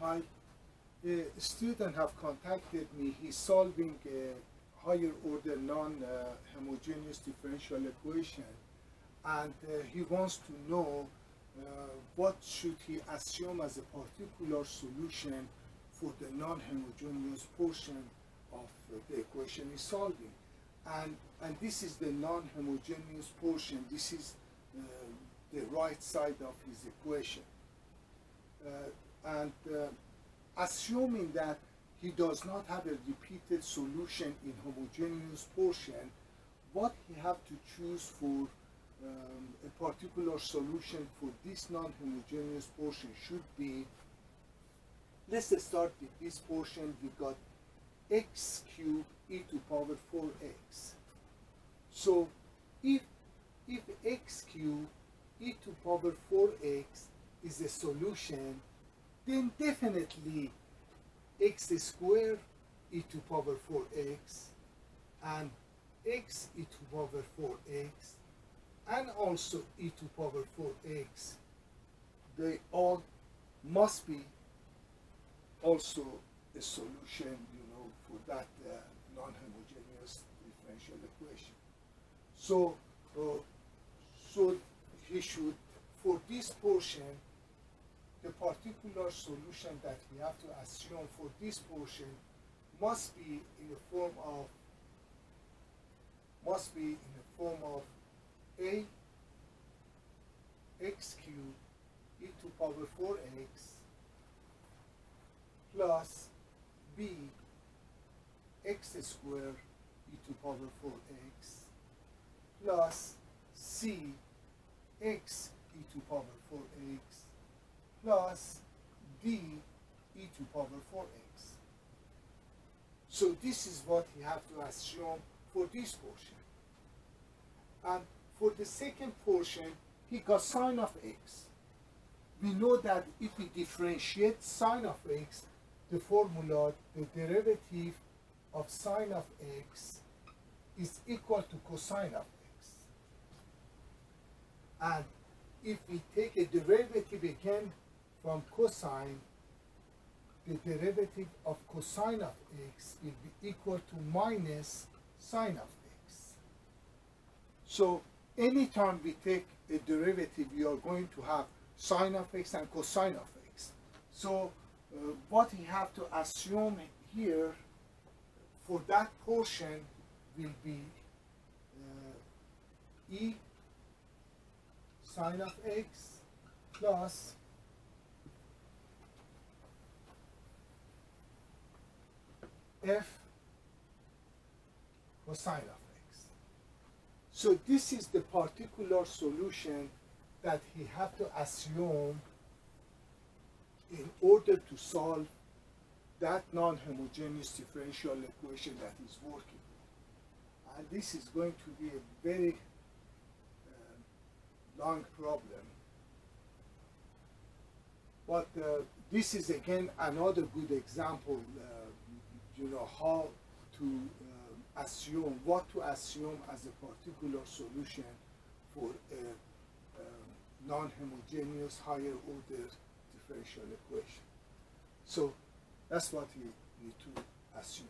Hi, a student have contacted me. He's solving a higher order non-homogeneous differential equation and uh, he wants to know uh, what should he assume as a particular solution for the non-homogeneous portion of uh, the equation he's solving. And, and this is the non-homogeneous portion. This is uh, the right side of his equation. And uh, assuming that he does not have a repeated solution in homogeneous portion, what he have to choose for um, a particular solution for this non-homogeneous portion should be, let's start with this portion, we got x cubed e to the power 4x. So if, if x cubed e to the power 4x is a solution, then definitely x squared e to power 4x and x e to power 4x and also e to power 4x they all must be also a solution you know for that uh, non-homogeneous differential equation. So uh, so he should for this portion the particular solution that we have to assume for this portion must be in the form of must be in the form of a x cubed e to power 4x plus b x squared e to power 4x plus c x e to power 4x plus d e to the power 4x. So this is what you have to assume for this portion. And for the second portion, he got sine of x. We know that if we differentiate sine of x, the formula, the derivative of sine of x is equal to cosine of x. And if we take a derivative again from cosine, the derivative of cosine of x will be equal to minus sine of x. So anytime we take a derivative, we are going to have sine of x and cosine of x. So uh, what we have to assume here for that portion will be uh, e sine of x plus f cosine of x. So this is the particular solution that he have to assume in order to solve that non-homogeneous differential equation that is working. And this is going to be a very uh, long problem. But uh, this is again another good example uh, you know, how to uh, assume, what to assume as a particular solution for a, a non-homogeneous higher order differential equation. So that's what we need to assume.